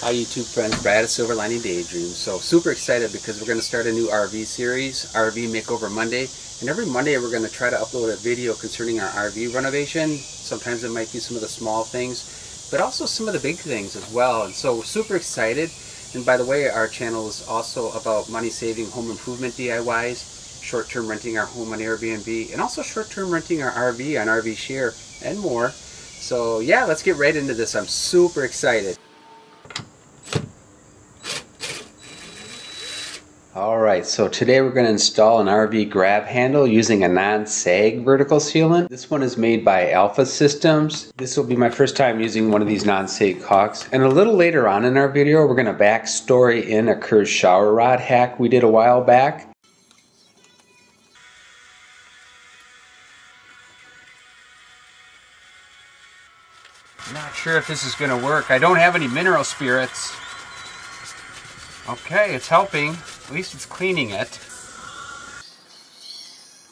Hi YouTube friends, Brad of Silver Lining Daydream. So super excited because we're going to start a new RV series, RV Makeover Monday. And every Monday we're going to try to upload a video concerning our RV renovation. Sometimes it might be some of the small things, but also some of the big things as well. And so we're super excited. And by the way, our channel is also about money saving home improvement DIYs, short-term renting our home on Airbnb, and also short-term renting our RV on RV Share and more. So yeah, let's get right into this. I'm super excited. Alright, so today we're going to install an RV grab handle using a non-sag vertical sealant. This one is made by Alpha Systems. This will be my first time using one of these non-sag caulks. And a little later on in our video, we're going to backstory in a curved shower rod hack we did a while back. Not sure if this is going to work. I don't have any mineral spirits. Okay, it's helping. At least it's cleaning it.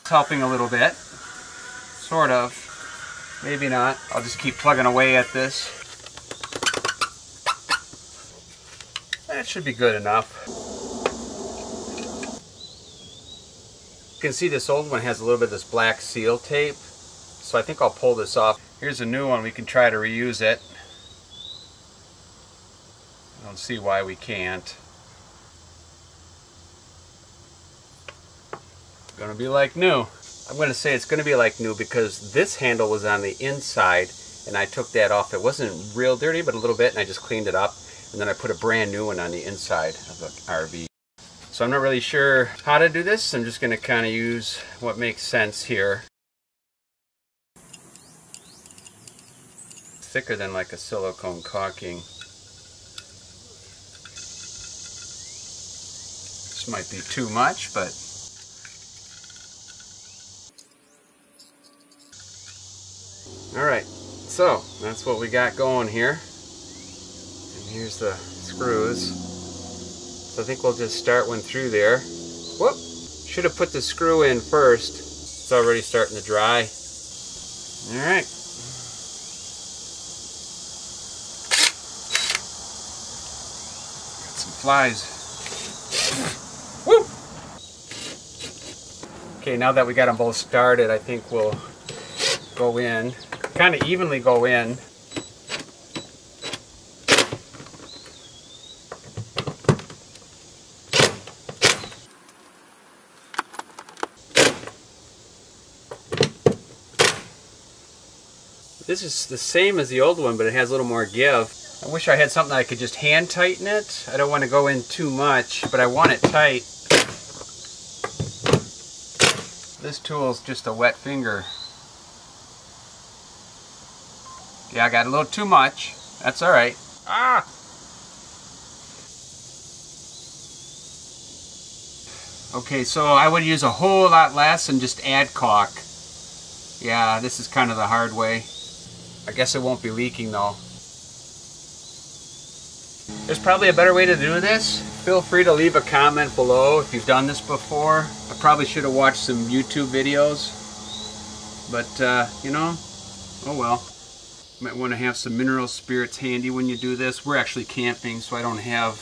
It's helping a little bit. Sort of. Maybe not. I'll just keep plugging away at this. That should be good enough. You can see this old one has a little bit of this black seal tape. So I think I'll pull this off. Here's a new one. We can try to reuse it. I don't see why we can't. Gonna be like new. I'm gonna say it's gonna be like new because this handle was on the inside and I took that off. It wasn't real dirty, but a little bit, and I just cleaned it up. And then I put a brand new one on the inside of the RV. So I'm not really sure how to do this. I'm just gonna kind of use what makes sense here. Thicker than like a silicone caulking. This might be too much, but Alright, so that's what we got going here. And here's the screws. So I think we'll just start one through there. Whoop! Should have put the screw in first. It's already starting to dry. Alright. Got some flies. Okay, now that we got them both started, I think we'll go in kind of evenly go in. This is the same as the old one, but it has a little more give. I wish I had something I could just hand tighten it. I don't want to go in too much, but I want it tight. This tool is just a wet finger. Yeah, I got a little too much. That's all right. Ah! Okay, so I would use a whole lot less and just add caulk. Yeah, this is kind of the hard way. I guess it won't be leaking though. There's probably a better way to do this. Feel free to leave a comment below if you've done this before. I probably should have watched some YouTube videos. But, uh, you know, oh well. Might want to have some mineral spirits handy when you do this. We're actually camping, so I don't have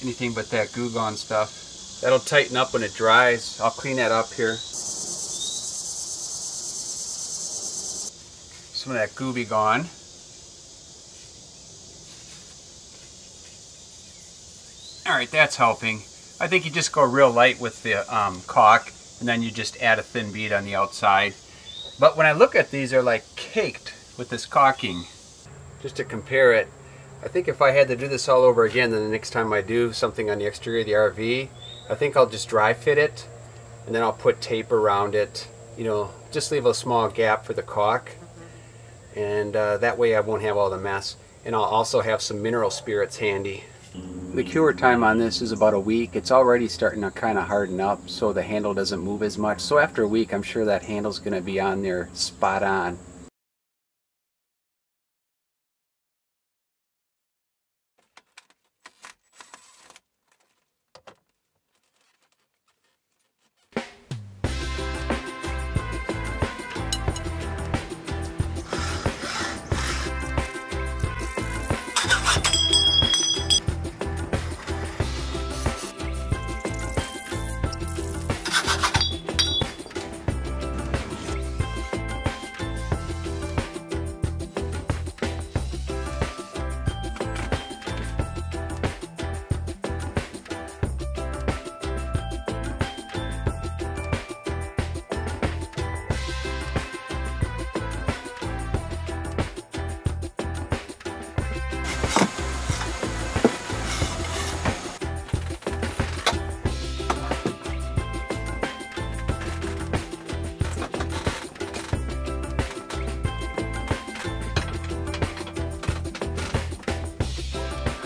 anything but that Goo Gone stuff. That'll tighten up when it dries. I'll clean that up here. Some of that goo be gone. Alright, that's helping. I think you just go real light with the um, caulk, and then you just add a thin bead on the outside. But when I look at these, they're like caked with this caulking. Just to compare it, I think if I had to do this all over again, then the next time I do something on the exterior of the RV, I think I'll just dry fit it, and then I'll put tape around it, you know, just leave a small gap for the caulk, and uh, that way I won't have all the mess. And I'll also have some mineral spirits handy. The cure time on this is about a week. It's already starting to kind of harden up so the handle doesn't move as much. So after a week I'm sure that handle's going to be on there spot on.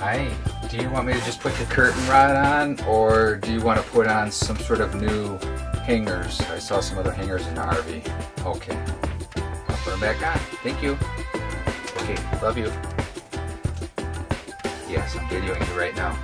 Do you want me to just put the curtain rod on, or do you want to put on some sort of new hangers? I saw some other hangers in the RV. Okay. I'll put them back on. Thank you. Okay, love you. Yes, I'm videoing you right now.